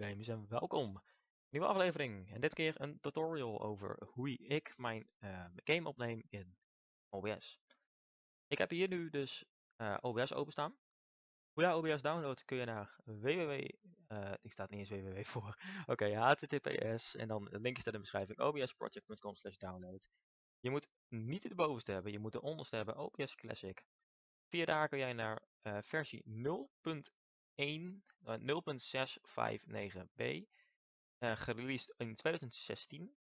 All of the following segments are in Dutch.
en welkom. Nieuwe aflevering en dit keer een tutorial over hoe ik mijn uh, game opneem in OBS. Ik heb hier nu dus uh, OBS openstaan. Hoe jij OBS downloadt kun je naar www, uh, ik staat niet eens www voor, oké, https en dan de link staat in de beschrijving, obsproject.com slash download. Je moet niet de bovenste hebben, je moet de onderste hebben, OBS Classic. Via daar kun jij naar versie 0.1 0.659b, uh, gereleased in 2016.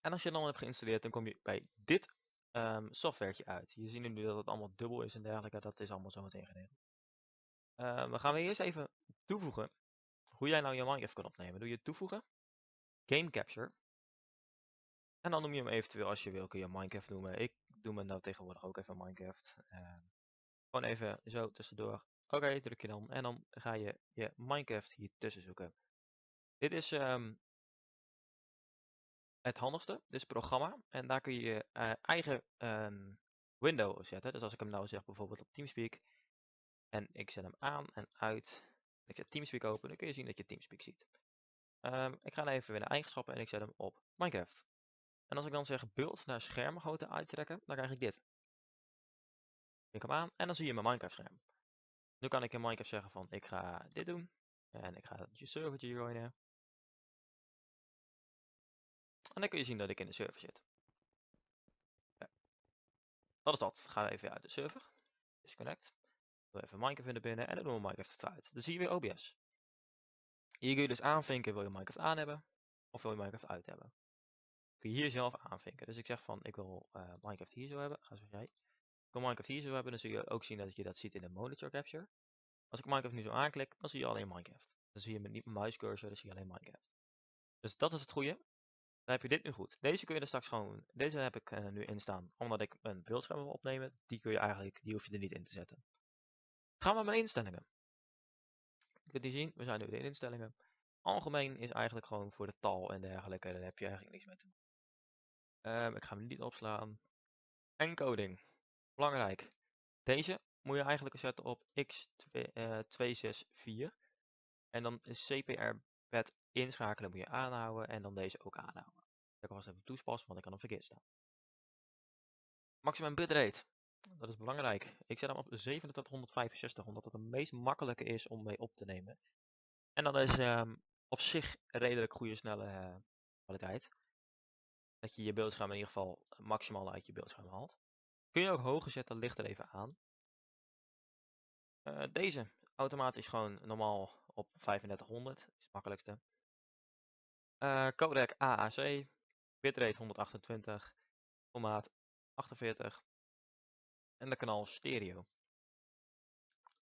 En als je dan hebt geïnstalleerd, dan kom je bij dit um, uit. Je ziet nu dat het allemaal dubbel is en dergelijke, dat is allemaal zo meteen geregeld. Uh, we gaan eerst even toevoegen hoe jij nou je Minecraft kan opnemen. Doe je toevoegen, Game Capture. En dan noem je hem eventueel als je wil, kun je Minecraft noemen. Ik doe me nou tegenwoordig ook even Minecraft. Uh, gewoon even zo tussendoor Oké, druk je dan. En dan ga je je Minecraft hier tussen zoeken. Dit is um, het handigste. Dit is programma. En daar kun je je uh, eigen um, window zetten. Dus als ik hem nou zeg bijvoorbeeld op Teamspeak. En ik zet hem aan en uit. Ik zet Teamspeak open. Dan kun je zien dat je Teamspeak ziet. Um, ik ga even weer naar eigenschappen en ik zet hem op Minecraft. En als ik dan zeg beeld naar schermgrootte uittrekken. Dan krijg ik dit. Ik hem aan en dan zie je mijn Minecraft scherm. Nu kan ik in Minecraft zeggen van ik ga dit doen. En ik ga je servertje joinen. En dan kun je zien dat ik in de server zit. Dat is dat. Gaan we even uit de server. Disconnect. Doe even Minecraft in de binnen en dan doen we Minecraft eruit. Dan zie je weer OBS. Hier kun je dus aanvinken, wil je Minecraft aan hebben of wil je Minecraft uit hebben. Kun je hier zelf aanvinken. Dus ik zeg van ik wil uh, Minecraft hier zo hebben. Ga zoals jij Minecraft hier zo hebben, dan zul je ook zien dat je dat ziet in de monitor capture. Als ik Minecraft nu zo aanklik, dan zie je alleen Minecraft. Dan zie je met niet mijn muiscursor, dan zie je alleen Minecraft. Dus dat is het goede. Dan heb je dit nu goed. Deze kun je er straks gewoon, deze heb ik uh, nu instaan, omdat ik een beeldscherm wil opnemen. Die kun je eigenlijk, die hoef je er niet in te zetten. Gaan we naar instellingen. Je kunt die zien, we zijn nu in instellingen. Algemeen is eigenlijk gewoon voor de tal en dergelijke, daar heb je eigenlijk niks mee te doen. Um, ik ga hem niet opslaan. Encoding. Belangrijk. Deze moet je eigenlijk zetten op x264. Uh, en dan CPR pad inschakelen moet je aanhouden en dan deze ook aanhouden. Ik eens even toespassen, want ik kan hem verkeerd staan. Maximum bitrate. Dat is belangrijk. Ik zet hem op 2765, omdat het de meest makkelijke is om mee op te nemen. En dat is um, op zich redelijk goede snelle uh, kwaliteit. Dat je je beeldscherm in ieder geval maximaal uit je beeldscherm haalt. Kun je ook hoger zetten, ligt er even aan. Uh, deze automatisch gewoon normaal op 3500, is het makkelijkste. Uh, codec AAC, bitrate 128, formaat 48 en de kanaal stereo.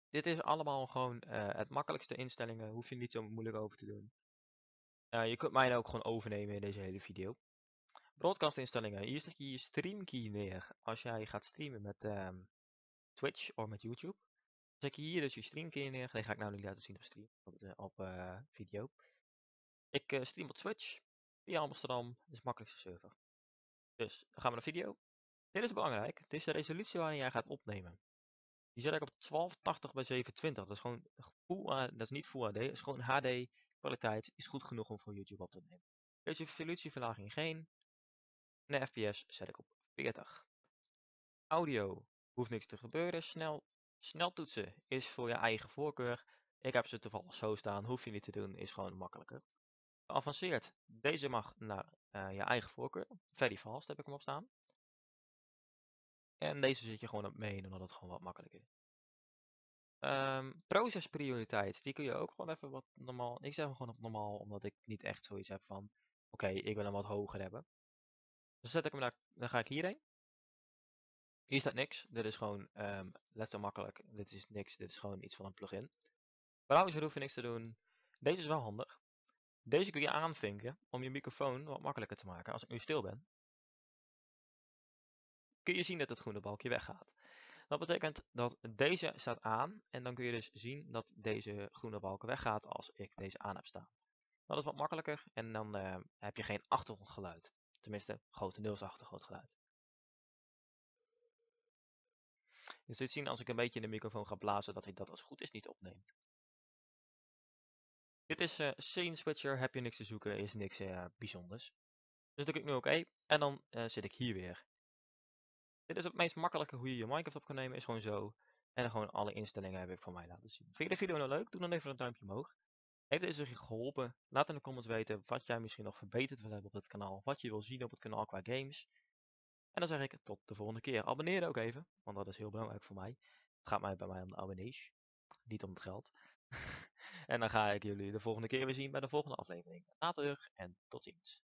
Dit is allemaal gewoon uh, het makkelijkste instellingen, hoef je niet zo moeilijk over te doen. je kunt mij ook gewoon overnemen in deze hele video. Broadcast instellingen. Hier zet je je streamkey neer. Als jij gaat streamen met um, Twitch of met YouTube. Zet je hier dus je streamkey neer. Die ga ik nou niet laten zien op stream. Op, op uh, video. Ik uh, stream op Twitch. Via Amsterdam. Dat is de makkelijkste server. Dus dan gaan we naar video. Dit is belangrijk. Dit is de resolutie waarin jij gaat opnemen. Die zet ik op 1280 bij 720. Dat is gewoon full, dat is niet Full HD. Dat is gewoon HD kwaliteit. Is goed genoeg om voor YouTube op te nemen. Resolutieverlaging geen. En de fps zet ik op 40. Audio, hoeft niks te gebeuren. Snel, snel toetsen is voor je eigen voorkeur. Ik heb ze toevallig zo staan, hoef je niet te doen, is gewoon makkelijker. Geavanceerd, deze mag naar uh, je eigen voorkeur. Very fast heb ik hem op staan. En deze zit je gewoon op mee, omdat het gewoon wat makkelijker is. Um, procesprioriteit, die kun je ook gewoon even wat normaal. Ik zet hem gewoon op normaal, omdat ik niet echt zoiets heb van. Oké, ik wil hem wat hoger hebben. Dus zet ik hem naar, dan ga ik hierheen. Hier staat niks. Dit is gewoon um, let makkelijk. Dit is niks. Dit is gewoon iets van een plugin. Browser hoef je niks te doen. Deze is wel handig. Deze kun je aanvinken om je microfoon wat makkelijker te maken. Als ik nu stil ben, kun je zien dat het groene balkje weggaat. Dat betekent dat deze staat aan en dan kun je dus zien dat deze groene balk weggaat als ik deze aan heb staan. Dat is wat makkelijker en dan uh, heb je geen achtergrondgeluid. Tenminste, grotendeels achtergrondgeluid. Je zult zien als ik een beetje in de microfoon ga blazen dat hij dat als goed is niet opneemt. Dit is uh, Scene Switcher, heb je niks te zoeken, is niks uh, bijzonders. Dus druk ik nu oké en dan uh, zit ik hier weer. Dit is het meest makkelijke hoe je je Minecraft op kan nemen, is gewoon zo. En dan gewoon alle instellingen heb ik van mij laten zien. Vind je de video nou leuk? Doe dan even een duimpje omhoog. Heeft deze je geholpen? Laat in de comments weten wat jij misschien nog verbeterd wil hebben op het kanaal. Wat je wil zien op het kanaal qua games. En dan zeg ik tot de volgende keer. Abonneer ook even, want dat is heel belangrijk voor mij. Het gaat mij bij mij om de abonnees, niet om het geld. en dan ga ik jullie de volgende keer weer zien bij de volgende aflevering. Later en tot ziens.